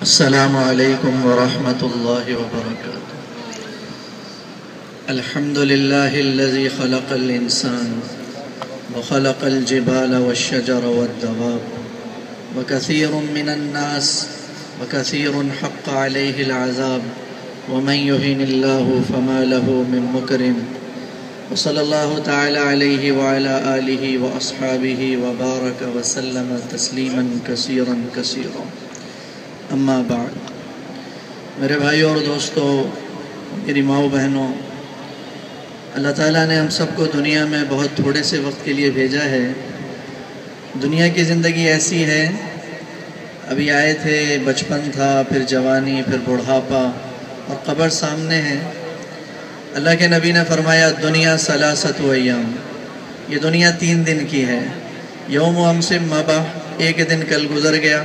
السلام عليكم ورحمة الله وبركاته. الحمد لله الذي خلق الإنسان وخلق الجبال والشجر والدواب وكثير من الناس وكثير حق عليه العذاب ومن يهن الله فما له من مكرم. وصلى الله تعالى عليه وعلى آله وأصحابه وبارك وسلم تسليما كثيرا كثيرا. अम्मा बाद मेरे भाइयों और दोस्तों मेरी माओ बहनों अल्लाह ताला ने हम सबको दुनिया में बहुत थोड़े से वक्त के लिए भेजा है दुनिया की ज़िंदगी ऐसी है अभी आए थे बचपन था फिर जवानी फिर बुढ़ापा और कब्र सामने है अल्लाह के नबी ने फरमाया दुनिया सलासत अयाम ये दुनिया तीन दिन की है योम हमसे मबा एक दिन कल गुज़र गया